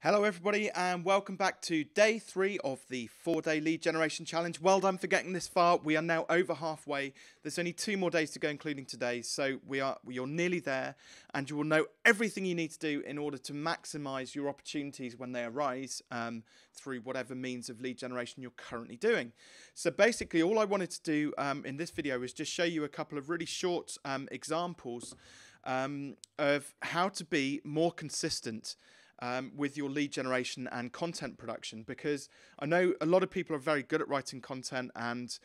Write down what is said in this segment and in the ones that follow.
Hello, everybody, and welcome back to day three of the four day lead generation challenge. Well done for getting this far. We are now over halfway. There's only two more days to go, including today. So we are are nearly there, and you will know everything you need to do in order to maximize your opportunities when they arise um, through whatever means of lead generation you're currently doing. So basically, all I wanted to do um, in this video is just show you a couple of really short um, examples um, of how to be more consistent um, with your lead generation and content production because I know a lot of people are very good at writing content and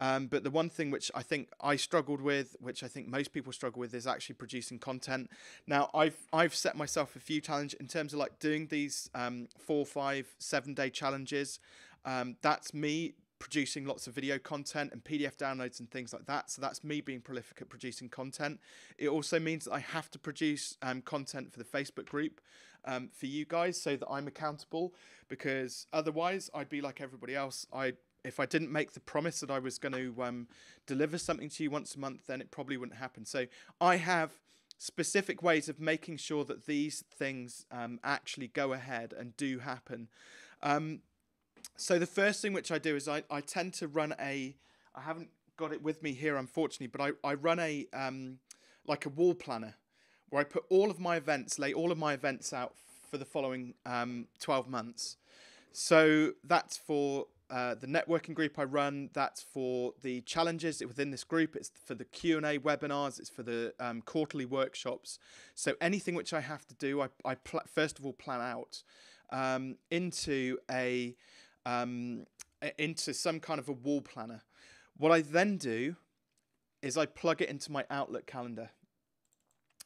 um, but the one thing which I think I struggled with, which I think most people struggle with, is actually producing content. Now, I've I've set myself a few challenges in terms of like doing these um, four, five, seven day challenges. Um, that's me producing lots of video content and PDF downloads and things like that. So that's me being prolific at producing content. It also means that I have to produce um, content for the Facebook group um, for you guys so that I'm accountable because otherwise I'd be like everybody else. I if I didn't make the promise that I was going to um, deliver something to you once a month, then it probably wouldn't happen. So I have specific ways of making sure that these things um, actually go ahead and do happen. Um, so the first thing which I do is I, I tend to run a I haven't got it with me here unfortunately, but I, I run a um, like a wall planner where I put all of my events, lay all of my events out for the following um, 12 months. So that's for uh, the networking group I run. That's for the challenges within this group. It's for the Q and A webinars. It's for the um, quarterly workshops. So anything which I have to do, I, I first of all plan out um, into a um, into some kind of a wall planner. What I then do is I plug it into my Outlook calendar.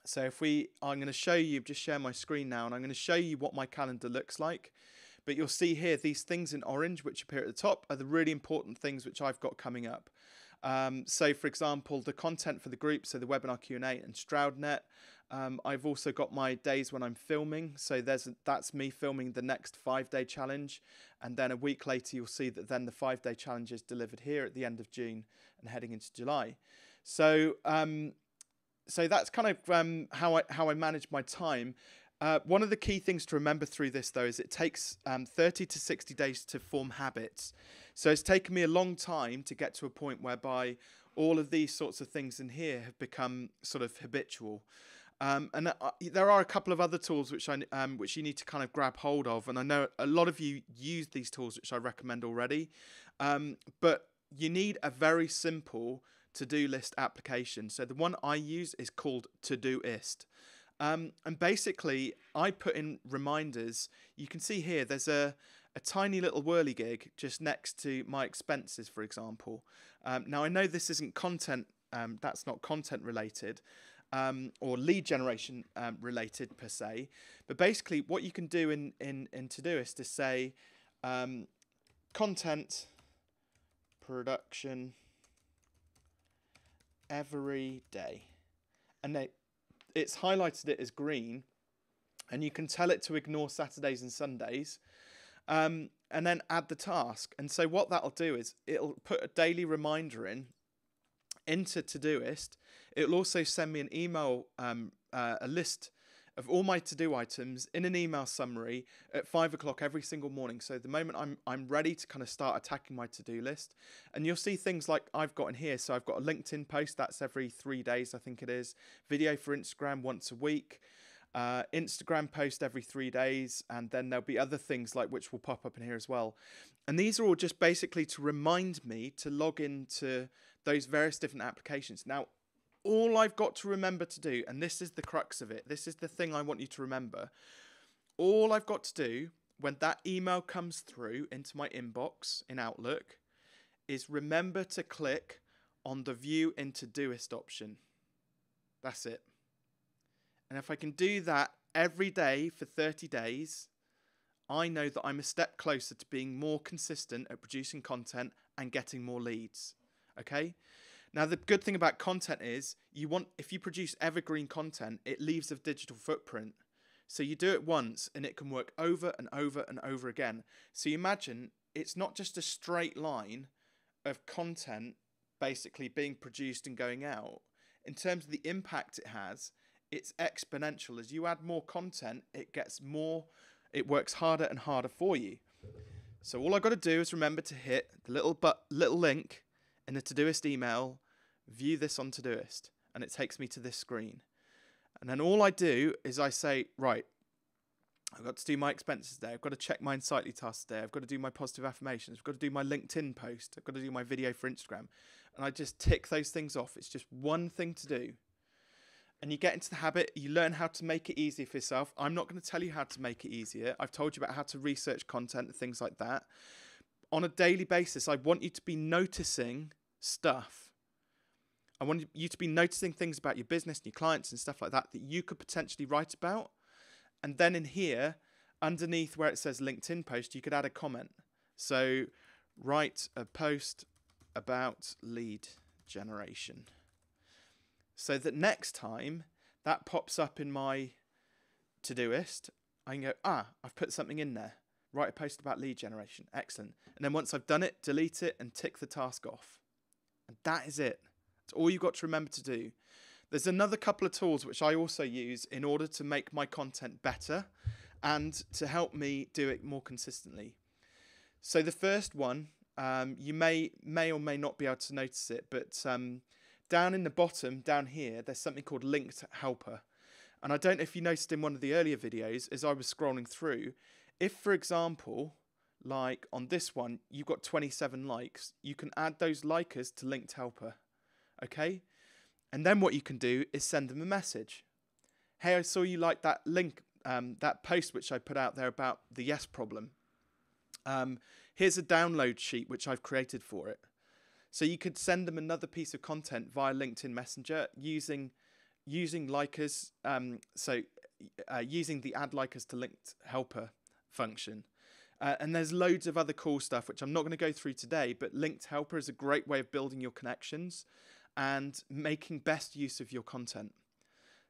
So if we, I'm going to show you, just share my screen now, and I'm going to show you what my calendar looks like. But you'll see here, these things in orange, which appear at the top, are the really important things which I've got coming up. Um, so for example, the content for the group, so the webinar Q&A and StroudNet. Um, I've also got my days when I'm filming. So there's that's me filming the next five day challenge. And then a week later, you'll see that then the five day challenge is delivered here at the end of June and heading into July. So um, so that's kind of um, how I how I manage my time. Uh, one of the key things to remember through this, though, is it takes um, 30 to 60 days to form habits. So it's taken me a long time to get to a point whereby all of these sorts of things in here have become sort of habitual. Um, and uh, there are a couple of other tools which I um, which you need to kind of grab hold of, and I know a lot of you use these tools, which I recommend already. Um, but you need a very simple to-do list application. So the one I use is called Todoist. Um, and basically, I put in reminders. You can see here there's a, a tiny little whirligig just next to my expenses, for example. Um, now, I know this isn't content, um, that's not content related um, or lead generation um, related per se. But basically, what you can do in, in, in Todoist is say um, content production every day. And they, it's highlighted it as green, and you can tell it to ignore Saturdays and Sundays, um, and then add the task. And so what that'll do is it'll put a daily reminder in into Todoist. It'll also send me an email, um, uh, a list of all my to-do items in an email summary at five o'clock every single morning. So the moment I'm I'm ready to kind of start attacking my to-do list, and you'll see things like I've got in here. So I've got a LinkedIn post that's every three days, I think it is. Video for Instagram once a week. Uh, Instagram post every three days, and then there'll be other things like which will pop up in here as well. And these are all just basically to remind me to log into those various different applications. Now, all I've got to remember to do, and this is the crux of it, this is the thing I want you to remember. All I've got to do when that email comes through into my inbox in Outlook is remember to click on the view in Todoist option. That's it. And if I can do that every day for 30 days, I know that I'm a step closer to being more consistent at producing content and getting more leads. Okay? Now, the good thing about content is you want, if you produce evergreen content, it leaves a digital footprint. So you do it once and it can work over and over and over again. So you imagine it's not just a straight line of content basically being produced and going out. In terms of the impact it has, it's exponential. As you add more content, it gets more it works harder and harder for you. So all I've got to do is remember to hit the little but little link in the Todoist email, view this on Todoist, and it takes me to this screen. And then all I do is I say, right, I've got to do my expenses there. I've got to check my insightly tasks there. I've got to do my positive affirmations. I've got to do my LinkedIn post. I've got to do my video for Instagram. And I just tick those things off. It's just one thing to do. And you get into the habit, you learn how to make it easier for yourself. I'm not going to tell you how to make it easier. I've told you about how to research content and things like that. On a daily basis, I want you to be noticing stuff. I want you to be noticing things about your business and your clients and stuff like that that you could potentially write about and then in here, underneath where it says LinkedIn post, you could add a comment. So write a post about lead generation. So that next time that pops up in my Todoist, I can go, ah, I've put something in there. Write a post about lead generation. Excellent. And then once I've done it, delete it and tick the task off. And that is it. That's all you've got to remember to do. There's another couple of tools which I also use in order to make my content better and to help me do it more consistently. So the first one, um, you may may or may not be able to notice it, but um, down in the bottom, down here, there's something called Linked Helper. And I don't know if you noticed in one of the earlier videos, as I was scrolling through, if, for example, like on this one, you've got 27 likes, you can add those likers to Linked Helper. Okay? And then what you can do is send them a message. Hey, I saw you like that link, um, that post which I put out there about the yes problem. Um, here's a download sheet which I've created for it. So you could send them another piece of content via LinkedIn Messenger using using likers. Um, so uh, using the add likers to linked helper function. Uh, and there's loads of other cool stuff which I'm not going to go through today, but linked helper is a great way of building your connections and making best use of your content.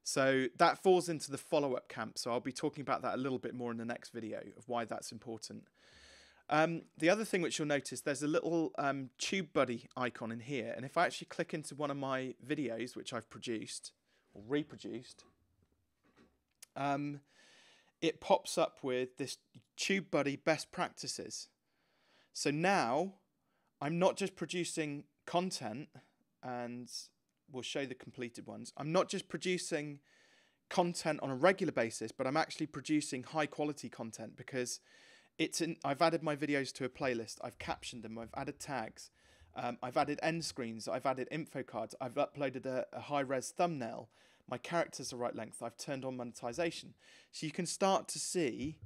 So that falls into the follow up camp. So I'll be talking about that a little bit more in the next video of why that's important. Um, the other thing which you'll notice, there's a little um, TubeBuddy icon in here. And if I actually click into one of my videos, which I've produced or reproduced, um, it pops up with this TubeBuddy best practices. So now I'm not just producing content and we'll show the completed ones. I'm not just producing content on a regular basis, but I'm actually producing high quality content because it's in, I've added my videos to a playlist, I've captioned them, I've added tags, um, I've added end screens, I've added info cards, I've uploaded a, a high res thumbnail, my characters are right length, I've turned on monetization. So you can start to see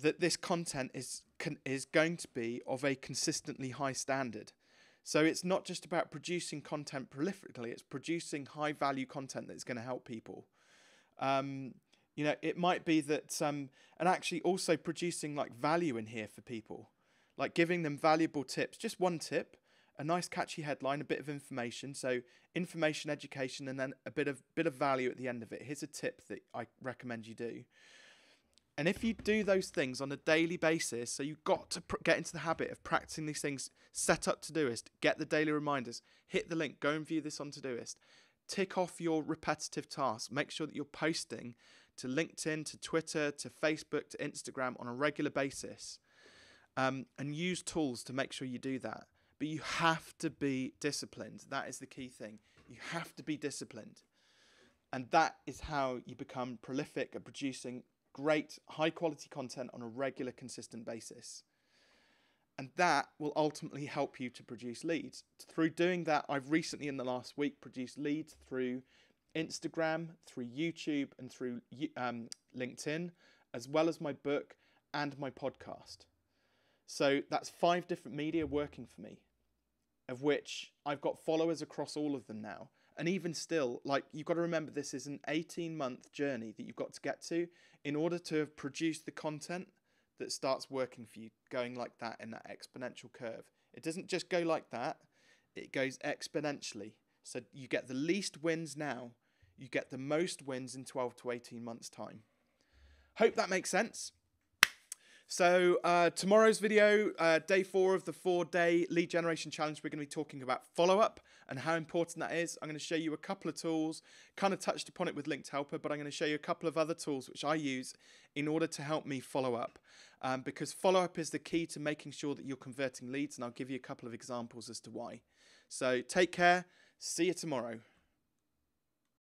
that this content is is going to be of a consistently high standard. So it's not just about producing content prolifically, it's producing high value content that's going to help people. Um, you know, it might be that, um, and actually also producing like value in here for people, like giving them valuable tips, just one tip, a nice catchy headline, a bit of information. So information, education, and then a bit of bit of value at the end of it. Here's a tip that I recommend you do. And if you do those things on a daily basis, so you've got to pr- get into the habit of practicing these things, set up Todoist, get the daily reminders, hit the link, go and view this on Todoist, tick off your repetitive tasks, make sure that you're posting to LinkedIn, to Twitter, to Facebook, to Instagram on a regular basis, um, and use tools to make sure you do that. But you have to be disciplined. That is the key thing. You have to be disciplined. And that is how you become prolific at producing great, high quality content on a regular, consistent basis. And that will ultimately help you to produce leads. Through doing that, I've recently, in the last week, produced leads through Instagram, through YouTube, and through um, LinkedIn, as well as my book and my podcast. So that's five different media working for me, of which I've got followers across all of them now. And even still, like you've got to remember, this is an 18 month journey that you've got to get to in order to have produced the content that starts working for you, going like that in that exponential curve. It doesn't just go like that, it goes exponentially. So you get the least wins now, you get the most wins in 12 to 18 months' time. Hope that makes sense. So uh, tomorrow's video, uh, day four of the four-day lead generation challenge, we're going to be talking about follow-up and how important that is. I'm going to show you a couple of tools, kind of touched upon it with Linked Helper, but I'm going to show you a couple of other tools which I use in order to help me follow up. Um, because follow-up is the key to making sure that you're converting leads, and I'll give you a couple of examples as to why. So take care. See you tomorrow.